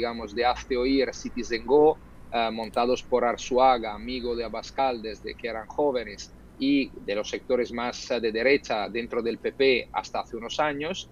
digamos, de Hazte Oír Citizen Go, montados por Arzuaga, amigo de Abascal desde que eran jóvenes, y de los sectores más de derecha dentro del PP hasta hace unos años,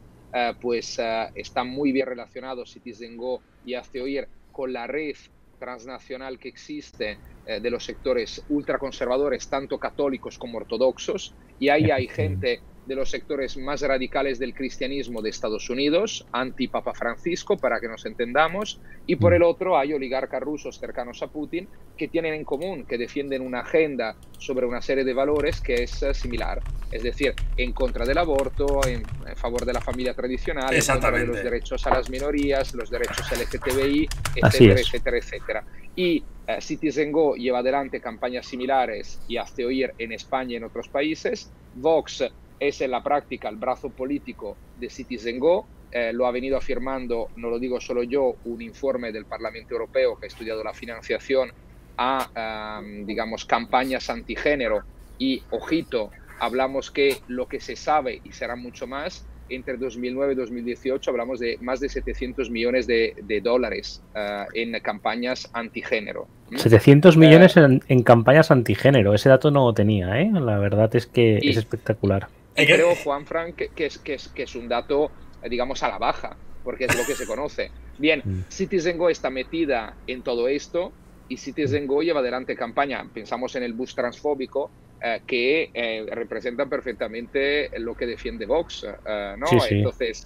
pues están muy bien relacionados Citizen Go y Hazte Oír con la red transnacional que existe eh, de los sectores ultraconservadores, tanto católicos como ortodoxos, y ahí hay gente de los sectores más radicales del cristianismo de Estados Unidos, anti-Papa Francisco, para que nos entendamos, y por el otro hay oligarcas rusos cercanos a Putin que tienen en común, que defienden una agenda sobre una serie de valores que es eh, similar, es decir, en contra del aborto, en, favor de la familia tradicional, en contra de los derechos a las minorías, los derechos LGTBI, etcétera, etcétera, etcétera. Y eh, Citizen Go lleva adelante campañas similares y hace oír en España y en otros países. Vox es en la práctica el brazo político de Citizen Go. Eh, lo ha venido afirmando, no lo digo solo yo, un informe del Parlamento Europeo que ha estudiado la financiación a, em, digamos, campañas antigénero y, ojito, hablamos que lo que se sabe, y será mucho más, entre 2009 y 2018 hablamos de más de 700 millones de, dólares eh, en campañas antigénero. 700 millones eh, en, campañas antigénero, ese dato no lo tenía, ¿eh? la verdad es que es espectacular. Y creo, Juan Frank, que, es, que, es, que es un dato, digamos, a la baja, porque es lo que se conoce. Bien, mm. Citizen Go está metida en todo esto y Citizen Go lleva adelante campaña, pensamos en el bus transfóbico, eh, que eh, representa perfectamente lo que defiende Vox, eh, ¿no? Entonces,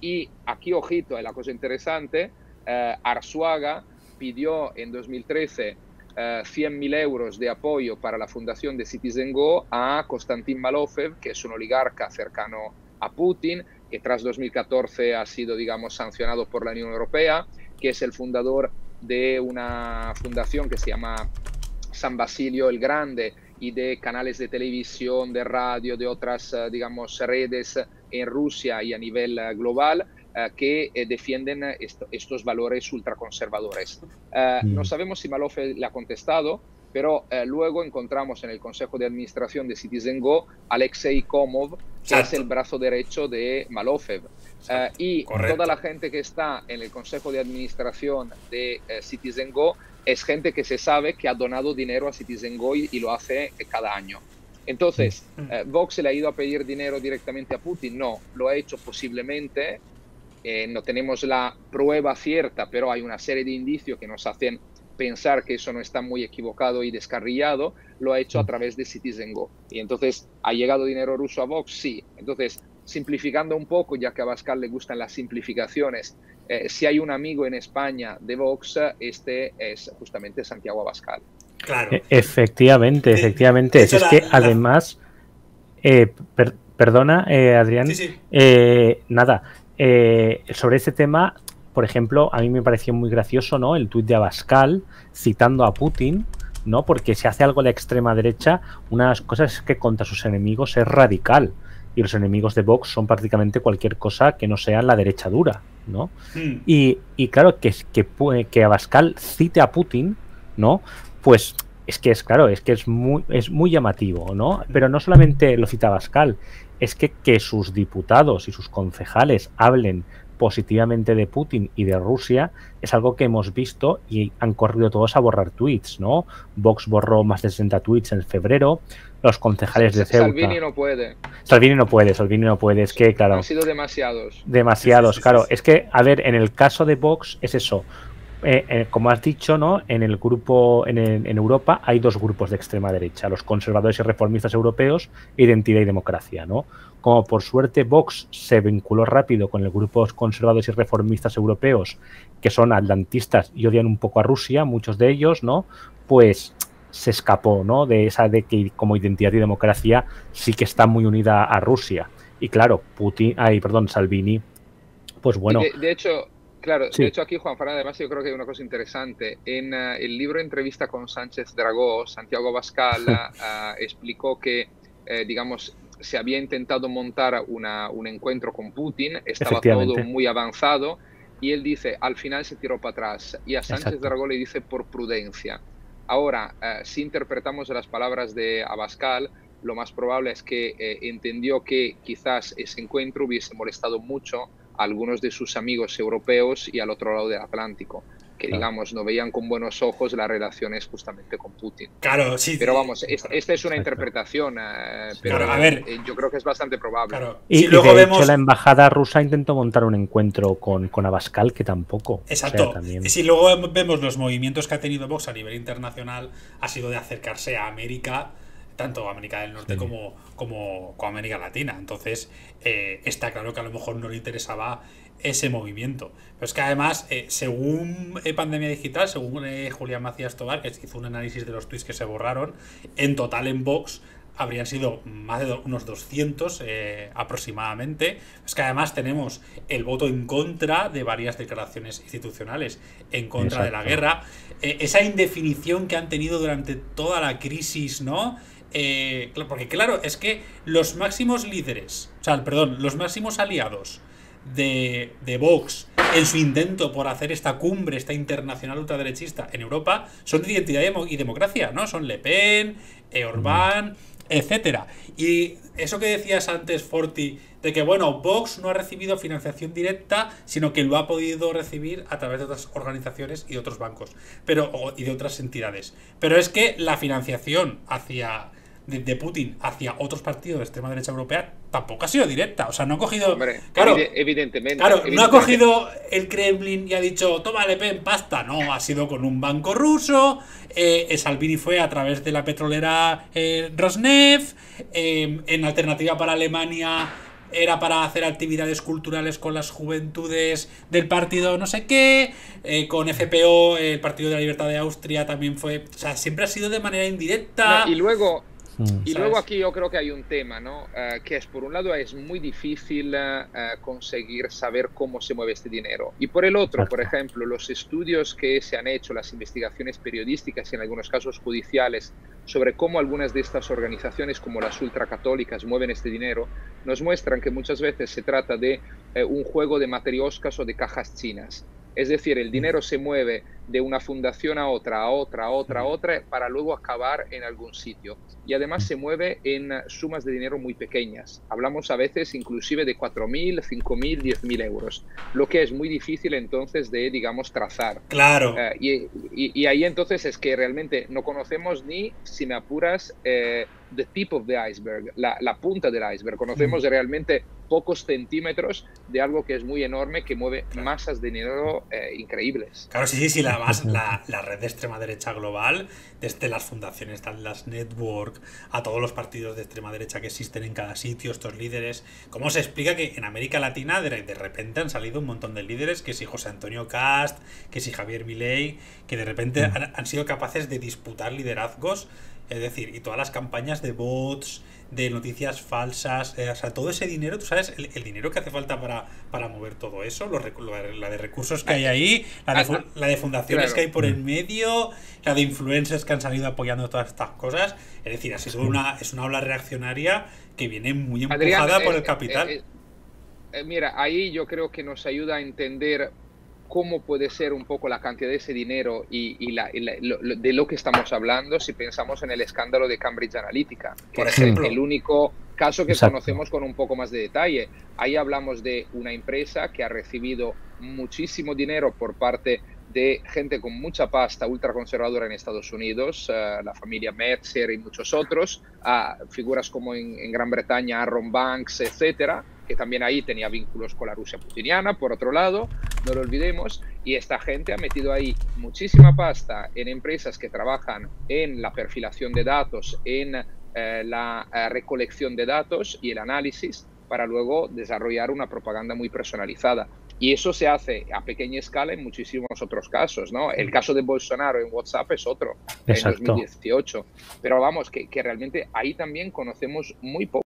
y aquí, ojito, la cosa interesante, Arzuaga pidió en 2013 100.000 euros de apoyo para la fundación de Citizen Go a Konstantin Malofev, que es un oligarca cercano a Putin, que tras 2014 ha sido, digamos, sancionado por la Unión Europea, que es el fundador de una fundación que se llama San Basilio el Grande y de canales de televisión, de radio, de otras, digamos, redes en Rusia y a nivel global. eh, que eh, defienden estos valores ultraconservadores. Eh, no mm. sabemos si Malofev le ha contestado, pero luego encontramos en el Consejo de Administración de Citizen Go Alexei Komov, que es el brazo derecho de Malofev. y toda la gente que está en el Consejo de Administración de Citizen Go es gente que se sabe que ha donado dinero a Citizen Go y, lo hace cada año. Entonces, mm. ¿Vox le ha ido a pedir dinero directamente a Putin? No, lo ha hecho posiblemente eh, no tenemos la prueba cierta, pero hay una serie de indicios que nos hacen pensar que eso no está muy equivocado y descarrillado, lo ha hecho a través de Citizen Go. Y entonces, ¿ha llegado dinero ruso a Vox? Sí. Entonces, simplificando un poco, ya que a Bascal le gustan las simplificaciones, eh, si hay un amigo en España de Vox, este es justamente Santiago Abascal. Claro. E, efectivamente, efectivamente. es que además, eh, perdona, Adrián, nada, eh, sobre ese tema, por ejemplo, a mí me pareció muy gracioso, ¿no? El tuit de Abascal citando a Putin, ¿no? Porque si hace algo la extrema derecha, una de las cosas es que contra sus enemigos es radical. Y los enemigos de Vox son prácticamente cualquier cosa que no sea la derecha dura, ¿no? Hmm. Y, claro, que, que, que Abascal cite a Putin, ¿no? Pues es que es claro, es que es muy, es muy llamativo, ¿no? Pero no solamente lo cita Abascal, es que que sus diputados y sus concejales hablen positivamente de Putin y de Rusia es algo que hemos visto y han corrido todos a borrar tweets, ¿no? Vox borró más de 60 tweets en febrero, los concejales de Ceuta... Salvini no puede. Salvini no puede, Salvini no puede, es que, claro... Han sido demasiados. Demasiados, claro. Es que, a ver, en el caso de Vox es eso, eh, eh, como has dicho, ¿no? En el grupo, en, Europa hay dos grupos de extrema derecha, los conservadores y reformistas europeos, identidad y democracia, ¿no? Como por suerte Vox se vinculó rápido con el grupo conservadores y reformistas europeos, que son atlantistas y odian un poco a Rusia, muchos de ellos, ¿no? Pues se escapó, ¿no? De esa de que como identidad y democracia sí que está muy unida a Rusia. Y claro, Putin, ay, perdón, Salvini, pues bueno. de hecho, Claro, de hecho aquí Juan Fran, además yo creo que hay una cosa interesante. En uh, el libro Entrevista con Sánchez Dragó, Santiago Bascal uh, explicó que, eh, digamos, se había intentado montar una, un encuentro con Putin, estaba todo muy avanzado y él dice, al final se tiró para atrás y a Sánchez Dragó le dice por prudencia. Ahora, uh, si interpretamos las palabras de Abascal, lo más probable es que entendió que quizás ese encuentro hubiese molestado mucho algunos de sus amigos europeos y al otro lado del Atlántico que digamos no veían con buenos ojos las relaciones justamente con Putin. Claro, sí. Pero vamos, esta, es una interpretación, eh, pero a ver, eh, yo creo que es bastante probable. Y, luego de hecho la embajada rusa intentó montar un encuentro con, con Abascal, que tampoco. Exacto. Y si luego vemos los movimientos que ha tenido Vox a nivel internacional, ha sido de acercarse a América tanto América del Norte como, como, América Latina. Entonces, eh, está claro que a lo mejor no le interesaba ese movimiento. Pero es que además, eh, según eh, Pandemia Digital, según Julián Macías Tobar, que hizo un análisis de los tweets que se borraron, en total en Vox habrían sido más de unos 200 aproximadamente. Es que además tenemos el voto en contra de varias declaraciones institucionales en contra de la guerra. esa indefinición que han tenido durante toda la crisis, ¿no? Eh, porque claro, es que los máximos líderes, o sea, perdón, los máximos aliados de, de Vox en su intento por hacer esta cumbre, esta internacional ultraderechista en Europa, son de identidad y democracia, ¿no? Son Le Pen, eh, Orbán, etcétera. Y eso que decías antes, Forti, de que, bueno, Vox no ha recibido financiación directa, sino que lo ha podido recibir a través de otras organizaciones y otros bancos, pero, y de otras entidades. Pero es que la financiación hacia de, Putin hacia otros partidos de extrema derecha europea tampoco ha sido directa. O sea, no ha cogido. claro, evidentemente. Claro, no ha cogido el Kremlin y ha dicho, toma Le Pen, pasta. No, ha sido con un banco ruso. Eh, Salvini fue a través de la petrolera eh, Rosneft. Eh, en alternativa para Alemania era para hacer actividades culturales con las juventudes del partido no sé qué, eh, con FPO, el Partido de la Libertad de Austria también fue, o sea, siempre ha sido de manera indirecta. y luego, Mm. Y luego aquí yo creo que hay un tema, ¿no? Eh, que es, por un lado, es muy difícil eh, conseguir saber cómo se mueve este dinero. Y por el otro, por ejemplo, los estudios que se han hecho, las investigaciones periodísticas y en algunos casos judiciales sobre cómo algunas de estas organizaciones, como las ultracatólicas, mueven este dinero, nos muestran que muchas veces se trata de eh, un juego de materioscas o de cajas chinas. Es decir, el dinero se mueve de una fundación a otra, a otra, a otra, a otra, para luego acabar en algún sitio. Y además se mueve en sumas de dinero muy pequeñas. Hablamos a veces inclusive de 4.000, 5.000, 10.000 euros, lo que es muy difícil entonces de, digamos, trazar. Claro. Eh, y, ahí entonces es que realmente no conocemos ni, si me apuras, eh, the tip of the iceberg, la, punta del iceberg. Conocemos realmente pocos centímetros de algo que es muy enorme, que mueve masas de dinero eh, increíbles. Claro, sí, sí, sí, la, la, la, red de extrema derecha global, desde las fundaciones, las network, a todos los partidos de extrema derecha que existen en cada sitio, estos líderes. ¿Cómo se explica que en América Latina de, de repente han salido un montón de líderes, que si José Antonio Cast, que si Javier Milei, que de repente mm. han, han sido capaces de disputar liderazgos es decir, y todas las campañas de bots, de noticias falsas, eh, o sea, todo ese dinero, tú sabes, el, dinero que hace falta para, para mover todo eso, los, la de recursos que hay ahí, la de, la de fundaciones que hay por en medio, la de influencers que han salido apoyando todas estas cosas. Es decir, ha sido una, es una ola reaccionaria que viene muy empujada por el eh, capital. Eh, mira, ahí yo creo que nos ayuda a entender cómo puede ser un poco la cantidad de ese dinero y, la, de lo que estamos hablando si pensamos en el escándalo de Cambridge Analytica, que Por es el único caso que conocemos con un poco más de detalle. Ahí hablamos de una empresa que ha recibido muchísimo dinero por parte de gente con mucha pasta ultraconservadora en Estados Unidos, eh, la familia Mercer y muchos otros, figuras como en, en, Gran Bretaña Aaron Banks, etcétera, que también ahí tenía vínculos con la Rusia putiniana, por otro lado, no lo olvidemos, y esta gente ha metido ahí muchísima pasta en empresas que trabajan en la perfilación de datos, en eh, la eh, recolección de datos y el análisis para luego desarrollar una propaganda muy personalizada. Y eso se hace a pequeña escala en muchísimos otros casos, ¿no? El caso de Bolsonaro en WhatsApp es otro, en 2018. Pero vamos, que, que realmente ahí también conocemos muy poco